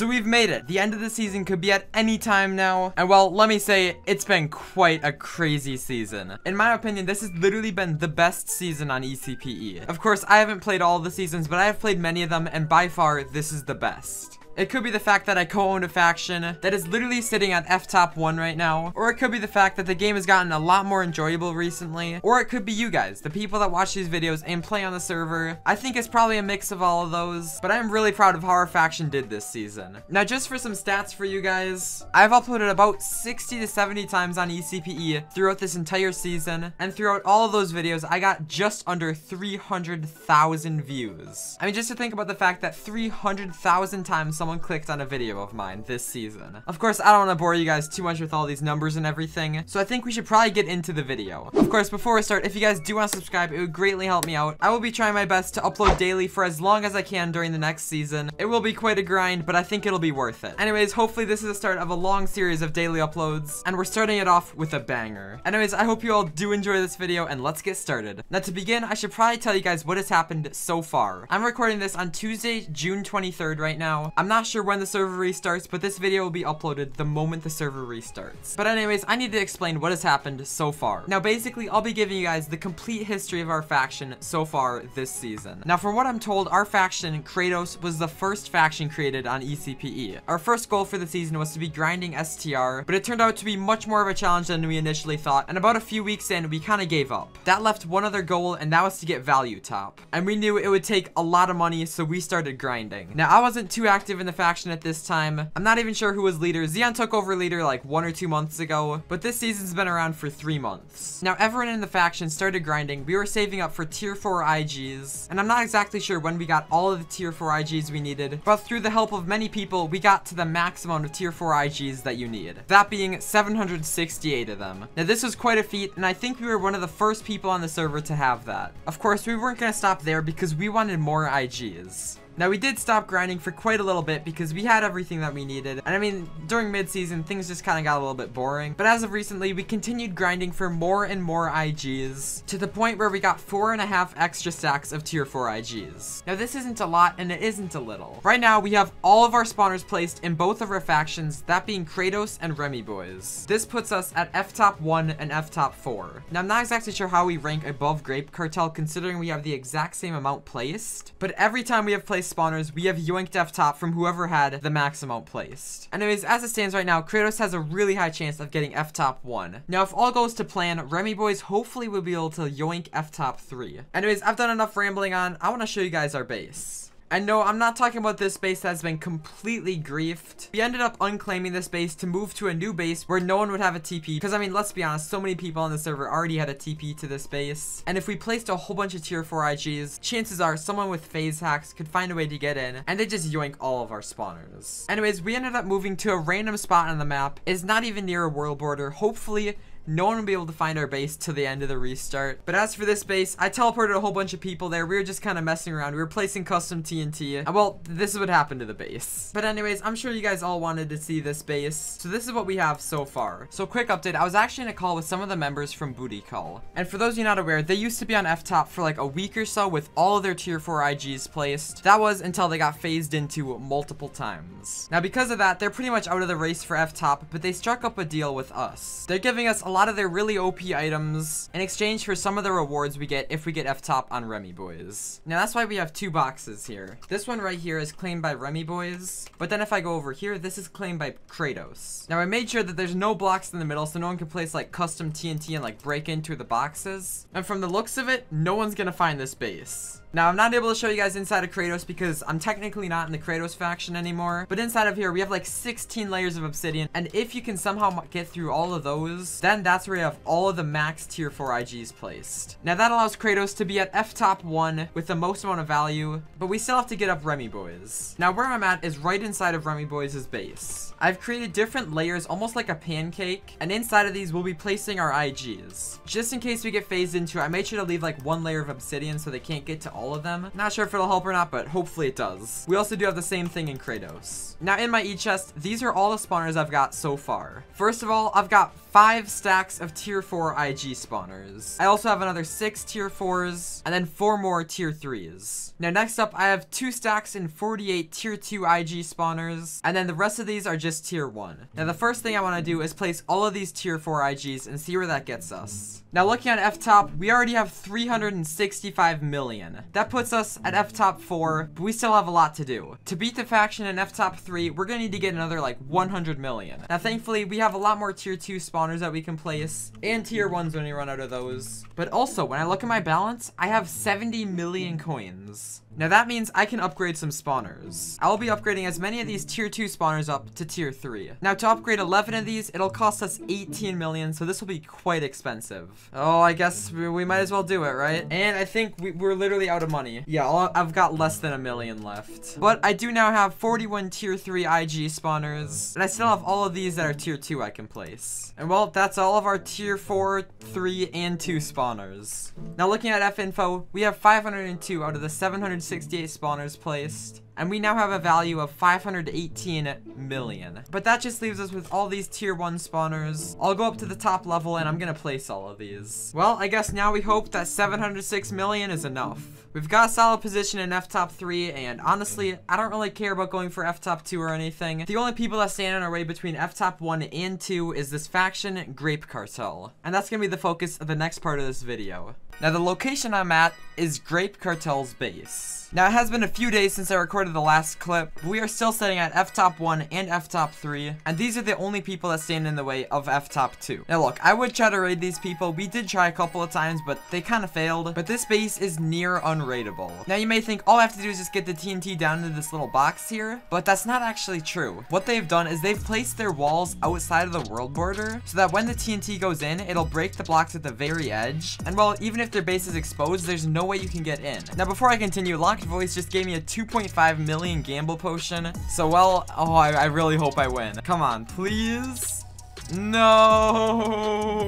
So we've made it. The end of the season could be at any time now. And well, let me say, it's been quite a crazy season. In my opinion, this has literally been the best season on ECPE. Of course, I haven't played all the seasons, but I have played many of them, and by far, this is the best. It could be the fact that I co-own a faction that is literally sitting at F-top 1 right now, or it could be the fact that the game has gotten a lot more enjoyable recently, or it could be you guys, the people that watch these videos and play on the server. I think it's probably a mix of all of those, but I'm really proud of how our faction did this season. Now just for some stats for you guys, I've uploaded about 60 to 70 times on ECPE throughout this entire season, and throughout all of those videos, I got just under 300,000 views. I mean, just to think about the fact that 300,000 times someone clicked on a video of mine this season. Of course, I don't want to bore you guys too much with all these numbers and everything, so I think we should probably get into the video. Of course, before we start, if you guys do want to subscribe, it would greatly help me out. I will be trying my best to upload daily for as long as I can during the next season. It will be quite a grind, but I think it'll be worth it. Anyways, hopefully this is the start of a long series of daily uploads, and we're starting it off with a banger. Anyways, I hope you all do enjoy this video, and let's get started. Now, to begin, I should probably tell you guys what has happened so far. I'm recording this on Tuesday, June 23rd right now. I'm not sure when the server restarts, but this video will be uploaded the moment the server restarts. But anyways, I need to explain what has happened so far. Now, basically, I'll be giving you guys the complete history of our faction so far this season. Now, from what I'm told, our faction, Kratos, was the first faction created on ECPE. Our first goal for the season was to be grinding STR, but it turned out to be much more of a challenge than we initially thought, and about a few weeks in, we kind of gave up. That left one other goal, and that was to get value top. And we knew it would take a lot of money, so we started grinding. Now, I wasn't too active in the faction at this time. I'm not even sure who was leader. Zeon took over leader like one or two months ago, but this season's been around for three months. Now, everyone in the faction started grinding. We were saving up for tier 4 IGs, and I'm not exactly sure when we got all of the tier 4 IGs we needed, but through the help of many people, we got to the max amount of tier 4 IGs that you need. That being 768 of them. Now, this was quite a feat, and I think we were one of the first people on the server to have that. Of course, we weren't to stop there because we wanted more IGs. Now, we did stop grinding for quite a little bit because we had everything that we needed. And I mean, during mid-season, things just kind of got a little bit boring. But as of recently, we continued grinding for more and more IGs to the point where we got four and a half extra stacks of tier 4 IGs. Now, this isn't a lot and it isn't a little. Right now, we have all of our spawners placed in both of our factions, that being Kratos and Remy Boys. This puts us at F-top 1 and F-top 4. Now, I'm not exactly sure how we rank above Grape Cartel considering we have the exact same amount placed, but every time we have placed spawners, we have yoinked F top from whoever had the max amount placed. Anyways, as it stands right now, Kratos has a really high chance of getting F top 1. Now, if all goes to plan, Remy Boys hopefully will be able to yoink F top 3. Anyways, I've done enough rambling on. I want to show you guys our base. And no, I'm not talking about this base that's been completely griefed. We ended up unclaiming this base to move to a new base where no one would have a TP. Because, I mean, let's be honest, so many people on the server already had a TP to this base. And if we placed a whole bunch of tier 4 IGs, chances are someone with phase hacks could find a way to get in. And they just yoink all of our spawners. Anyways, we ended up moving to a random spot on the map. It's not even near a world border. Hopefully, no one will be able to find our base till the end of the restart. But as for this base, I teleported a whole bunch of people there. We were just kind of messing around. We were placing custom TNT. Uh, well, this is what happened to the base. But anyways, I'm sure you guys all wanted to see this base. So this is what we have so far. So quick update. I was actually in a call with some of the members from Booty Call. And for those of you not aware, they used to be on F-top for like a week or so with all of their tier 4 IGs placed. That was until they got phased into multiple times. Now because of that, they're pretty much out of the race for F-top, but they struck up a deal with us. They're giving us a lot of their really OP items in exchange for some of the rewards we get if we get F-top on Remy Boys. Now that's why we have two boxes here. This one right here is claimed by Remy Boys, but then if I go over here, this is claimed by Kratos. Now I made sure that there's no blocks in the middle so no one can place like custom TNT and like break into the boxes. And from the looks of it, no one's gonna find this base. Now, I'm not able to show you guys inside of Kratos because I'm technically not in the Kratos faction anymore. But inside of here, we have like 16 layers of obsidian. And if you can somehow get through all of those, then that's where you have all of the max tier 4 IGs placed. Now, that allows Kratos to be at F-top 1 with the most amount of value. But we still have to get up Remy Boys. Now, where I'm at is right inside of Remy Boys' base. I've created different layers, almost like a pancake. And inside of these, we'll be placing our IGs. Just in case we get phased into, I made sure to leave like one layer of obsidian so they can't get to all of them. Not sure if it'll help or not, but hopefully it does. We also do have the same thing in Kratos. Now in my e-chest, these are all the spawners I've got so far. First of all, I've got five stacks of tier 4 IG spawners. I also have another six tier 4s, and then four more tier 3s. Now next up, I have two stacks and 48 tier 2 IG spawners, and then the rest of these are just tier 1. Now the first thing I want to do is place all of these tier 4 IGs and see where that gets us. Now looking at F-top, we already have 365 million. That puts us at F-top 4, but we still have a lot to do. To beat the faction in F-top 3, we're gonna need to get another like 100 million. Now thankfully, we have a lot more tier 2 spawners that we can place, and tier 1s when we run out of those. But also, when I look at my balance, I have 70 million coins. Now that means I can upgrade some spawners. I'll be upgrading as many of these tier 2 spawners up to tier 3. Now to upgrade 11 of these, it'll cost us 18 million, so this will be quite expensive. Oh, I guess we, might as well do it, right? And I think we, are literally out of money. Yeah, I'll, I've got less than a million left. But I do now have 41 tier 3 IG spawners, and I still have all of these that are tier 2 I can place. And well, that's all of our tier 4, 3, and 2 spawners. Now looking at F info, we have 502 out of the 700 68 spawners placed and we now have a value of 518 million. But that just leaves us with all these tier 1 spawners. I'll go up to the top level and I'm gonna place all of these. Well, I guess now we hope that 706 million is enough. We've got a solid position in F-top 3, and honestly, I don't really care about going for F-top 2 or anything. The only people that stand in our way between F-top 1 and 2 is this faction, Grape Cartel. And that's gonna be the focus of the next part of this video. Now, the location I'm at is Grape Cartel's base. Now, it has been a few days since I recorded the last clip, but we are still sitting at F-top 1 and F-top 3, and these are the only people that stand in the way of F-top 2. Now, look, I would try to raid these people. We did try a couple of times, but they kind of failed, but this base is near unraidable. Now, you may think all I have to do is just get the TNT down into this little box here, but that's not actually true. What they've done is they've placed their walls outside of the world border, so that when the TNT goes in, it'll break the blocks at the very edge, and well, even if their base is exposed, there's no way you can get in. Now, before I continue, Lock Voice just gave me a 2.5 million gamble potion. So, well, oh, I, I really hope I win. Come on, please. No.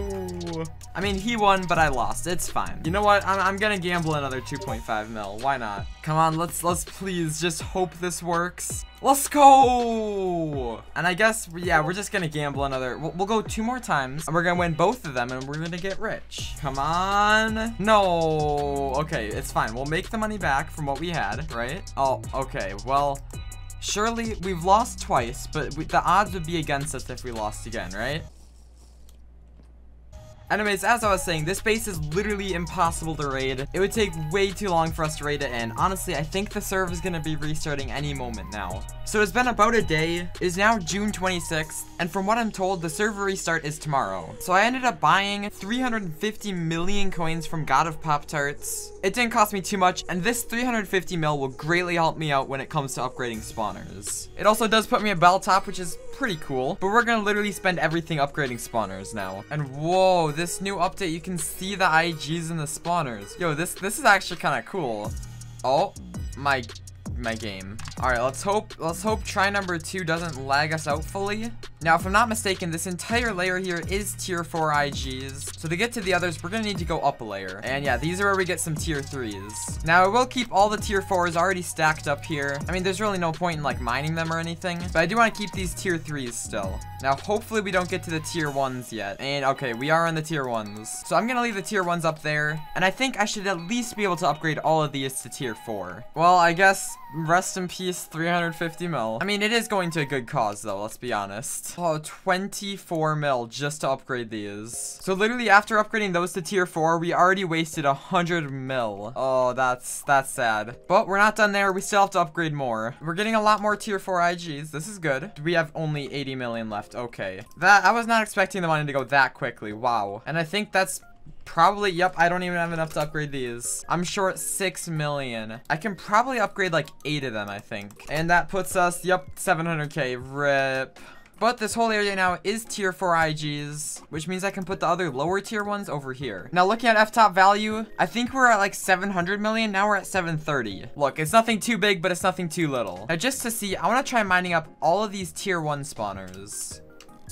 I mean, he won, but I lost. It's fine. You know what? I'm, I'm gonna gamble another 2.5 mil. Why not? Come on, let's let's please just hope this works. Let's go! And I guess, yeah, we're just gonna gamble another. We'll, we'll, go two more times, and we're gonna win both of them, and we're gonna get rich. Come on. No. Okay, it's fine. We'll make the money back from what we had, right? Oh, okay. Well, surely we've lost twice, but we, the odds would be against us if we lost again, right? Anyways, as I was saying, this base is literally impossible to raid. It would take way too long for us to raid it, and honestly, I think the server is going to be restarting any moment now. So it's been about a day. It is now June 26th, and from what I'm told, the server restart is tomorrow. So I ended up buying 350 million coins from God of Pop-Tarts. It didn't cost me too much, and this 350 mil will greatly help me out when it comes to upgrading spawners. It also does put me at Bal Top, which is pretty cool, but we're gonna literally spend everything upgrading spawners now. And whoa, this new update, you can see the IGs in the spawners. Yo, this, this is actually kind of cool. Oh, my my game. All right, let's hope let's hope try number two doesn't lag us out fully. Now, if I'm not mistaken, this entire layer here is tier 4 IGs. So to get to the others, we're going to need to go up a layer. And yeah, these are where we get some tier 3s. Now, I will keep all the tier 4s already stacked up here. I mean, there's really no point in like mining them or anything. But I do want to keep these tier 3s still. Now, hopefully we don't get to the tier 1s yet. And okay, we are on the tier 1s. So I'm going to leave the tier 1s up there. And I think I should at least be able to upgrade all of these to tier 4. Well, I guess rest in peace 350 mil. I mean, it is going to a good cause though, let's be honest. Oh, 24 mil just to upgrade these. So literally after upgrading those to tier 4, we already wasted 100 mil. Oh, that's that's sad. But we're not done there. We still have to upgrade more. We're getting a lot more tier 4 IGs. This is good. We have only 80 million left. Okay. That I was not expecting the money to go that quickly. Wow. And I think that's Probably, yep, I don't even have enough to upgrade these. I'm short 6 million. I can probably upgrade like 8 of them, I think. And that puts us, yep, 700k. Rip. But this whole area now is tier 4 IGs, which means I can put the other lower tier ones over here. Now looking at F-top value, I think we're at like 700 million. Now we're at 730. Look, it's nothing too big, but it's nothing too little. Now just to see, I want to try mining up all of these tier 1 spawners.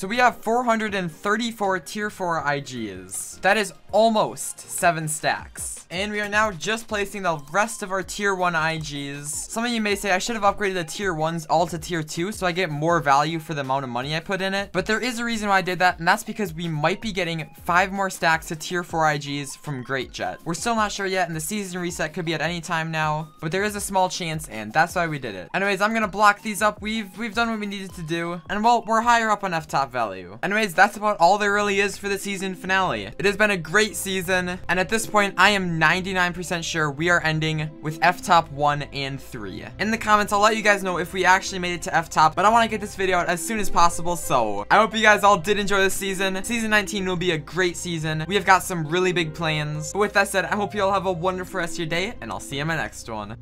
So we have 434 tier 4 IGs. That is almost 7 stacks. And we are now just placing the rest of our tier 1 IGs. Some of you may say I should have upgraded the tier 1s all to tier 2 so I get more value for the amount of money I put in it. But there is a reason why I did that and that's because we might be getting 5 more stacks to tier 4 IGs from Great Jet. We're still not sure yet and the season reset could be at any time now. But there is a small chance and that's why we did it. Anyways, I'm gonna block these up. We've, we've done what we needed to do. And well, we're higher up on F-top value. Anyways, that's about all there really is for the season finale. It has been a great season, and at this point, I am 99% sure we are ending with F-top 1 and 3. In the comments, I'll let you guys know if we actually made it to F-top, but I want to get this video out as soon as possible, so I hope you guys all did enjoy this season. Season 19 will be a great season. We have got some really big plans. But with that said, I hope you all have a wonderful rest of your day, and I'll see you in my next one.